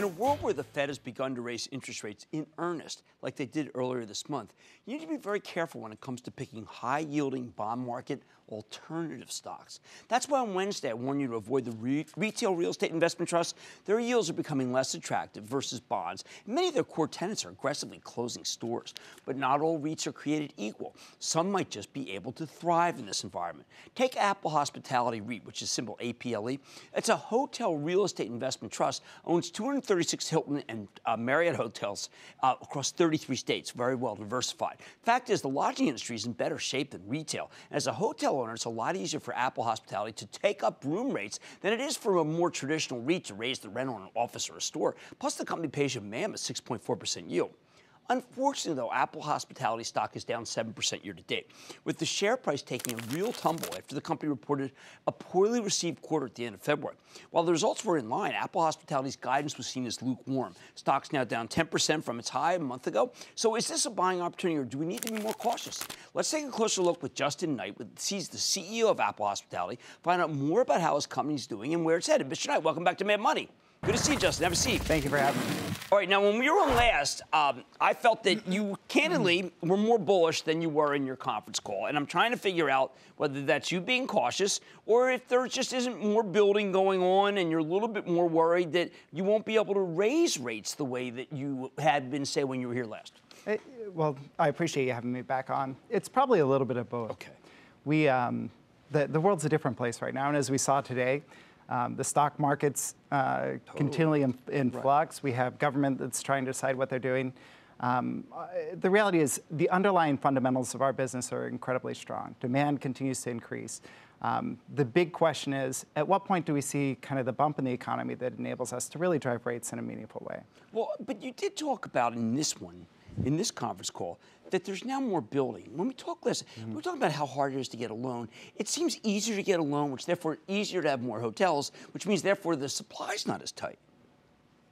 In a world where the Fed has begun to raise interest rates in earnest, like they did earlier this month, you need to be very careful when it comes to picking high yielding bond market alternative stocks. That's why on Wednesday I warned you to avoid the re- retail real estate investment trusts. Their yields are becoming less attractive versus bonds. Many of their core tenants are aggressively closing stores, but not all REITs are created equal. Some might just be able to thrive in this environment. Take Apple Hospitality REIT, which is symbol APLE. It's a hotel real estate investment trust, owns 236 Hilton and uh, Marriott hotels uh, across 33 states, very well diversified. Fact is, the lodging industry is in better shape than retail. As a hotel owner, it's a lot easier for Apple Hospitality to take up room rates than it is for a more traditional REIT to raise the rent on an office or a store. Plus, the company pays a mammoth 6.4% yield. Unfortunately, though, Apple Hospitality stock is down 7% year to date, with the share price taking a real tumble after the company reported a poorly received quarter at the end of February. While the results were in line, Apple Hospitality's guidance was seen as lukewarm. Stock's now down 10% from its high a month ago. So is this a buying opportunity or do we need to be more cautious? Let's take a closer look with Justin Knight, he's the CEO of Apple Hospitality, find out more about how his company's doing and where it's headed. Mr. Knight, welcome back to Mad Money. Good to see you, Justin. Have a seat. Thank you for having me. All right, now when we were on last, um, I felt that you candidly were more bullish than you were in your conference call, and I'm trying to figure out whether that's you being cautious or if there just isn't more building going on, and you're a little bit more worried that you won't be able to raise rates the way that you had been say when you were here last. It, eh, well, I appreciate you having me back on. It's probably a little bit of both. Okay. We, um, the, the world's a different place right now, and as we saw today. Um, the stock market's uh, totally. continually in, in right. flux. We have government that's trying to decide what they're doing. Um, uh, the reality is the underlying fundamentals of our business are incredibly strong. Demand continues to increase. Um, the big question is, at what point do we see kind of the bump in the economy that enables us to really drive rates in a meaningful way? Well, but you did talk about in this one, in this conference call, that there's now more building. When we talk less, mm-hmm. we're talking about how hard it is to get a loan. It seems easier to get a loan, which therefore easier to have more hotels, which means therefore the supply's not as tight.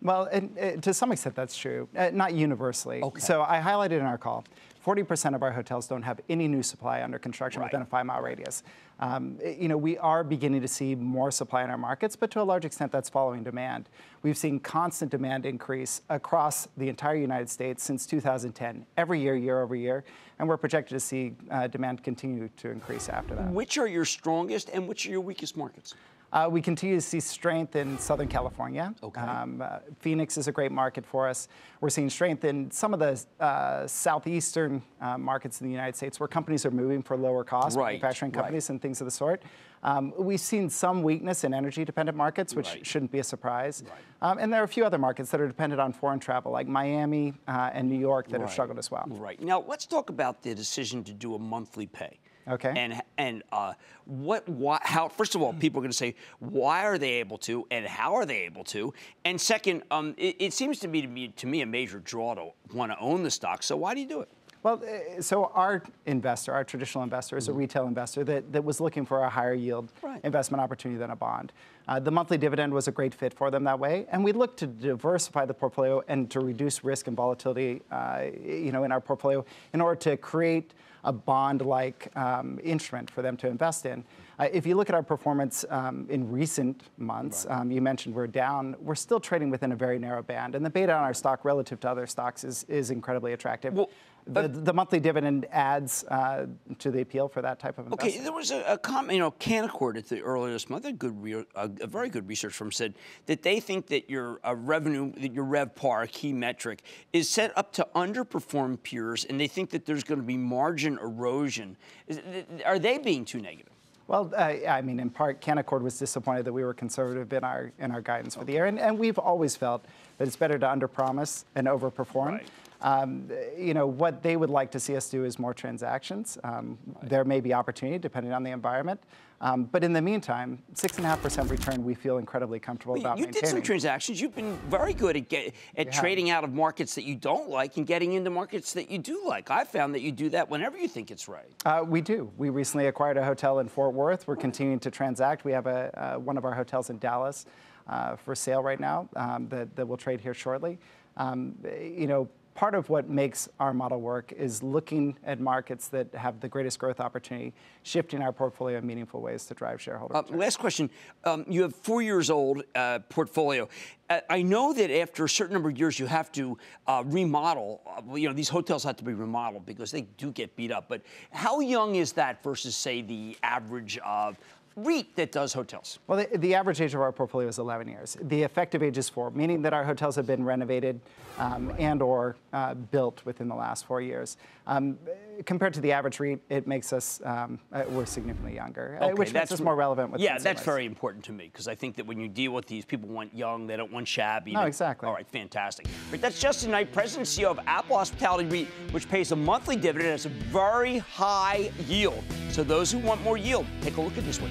Well, and, uh, to some extent that's true, uh, not universally. Okay. So I highlighted in our call 40% of our hotels don't have any new supply under construction right. within a five mile radius. Um, you know, we are beginning to see more supply in our markets, but to a large extent that's following demand. We've seen constant demand increase across the entire United States since 2010, every year, year over year, and we're projected to see uh, demand continue to increase after that. Which are your strongest and which are your weakest markets? Uh, we continue to see strength in Southern California. Okay. Um, uh, Phoenix is a great market for us. We're seeing strength in some of the uh, southeastern uh, markets in the United States where companies are moving for lower cost right. manufacturing companies right. and things of the sort. Um, we've seen some weakness in energy dependent markets, which right. shouldn't be a surprise. Um, and there are a few other markets that are dependent on foreign travel, like Miami uh, and New York, that have struggled as well. Right. Now, let's talk about the decision to do a monthly pay. Okay. And and uh, what why, how first of all people are going to say why are they able to and how are they able to and second um, it, it, seems to be to me to me a major draw to want to own the stock so why do you do it? Well, uh, so our investor, our traditional investor, is a mm-hmm. retail investor that, that was looking for a higher yield right. investment opportunity than a bond. Uh, the monthly dividend was a great fit for them that way, and we looked to diversify the portfolio and to reduce risk and volatility, uh, you know, in our portfolio in order to create a bond-like um, instrument for them to invest in. Uh, if you look at our performance um, in recent months, right. um, you mentioned we're down. We're still trading within a very narrow band, and the beta on our stock relative to other stocks is, is incredibly attractive. Well, the, the, monthly dividend adds uh, to the appeal for that type of investment. Okay, there was a, a comment, you know, Canaccord at the earlier this month, a good, re- a, a, very good research firm said that they think that your uh, revenue, that your RevPAR, a key metric, is set up to underperform peers, and they think that there's going to be margin erosion. Is, are they being too negative? Well, uh, I mean, in part, Canaccord was disappointed that we were conservative in our in our guidance for the year, and, and we've always felt that it's better to underpromise and overperform. Right. Um, you know, what they would like to see us do is more transactions. Um, right. There may be opportunity depending on the environment. Um, but in the meantime, six and a half percent return, we feel incredibly comfortable well, about you maintaining. did some transactions. You've been very good at get, at trading out of markets that you don't like and getting into markets that you do like. I found that you do that whenever you think it's right. Uh, we do. We recently acquired a hotel in Fort Worth. We're continuing to transact. We have a, uh, one of our hotels in Dallas uh, for sale right now um, that, that will trade here shortly. Um, you know, part of what makes our model work is looking at markets that have the greatest growth opportunity, shifting our portfolio in meaningful ways to drive shareholder uh, Last question. Um, you have four years old uh, portfolio. Uh, I know that after a certain number of years, you have to uh, remodel. Uh, you know, these hotels have to be remodeled because they do get beat up. But how young is that versus, say, the average of REIT that does hotels? Well, the, the, average age of our portfolio is 11 years. The effective age is four, meaning that our hotels have been renovated um, and or uh, built within the last four years. Um, compared to the average REIT, it makes us um, uh, we're significantly younger, uh, okay, which makes us more relevant. With yeah, consumers. that's very important to me because I think that when you deal with these, people want young, they don't want shabby. No, exactly. All right, fantastic. Right, that's Justin Knight, President and CEO of Apple Hospitality REIT, which pays a monthly dividend as a very high yield. So those who want more yield, take a look at this one.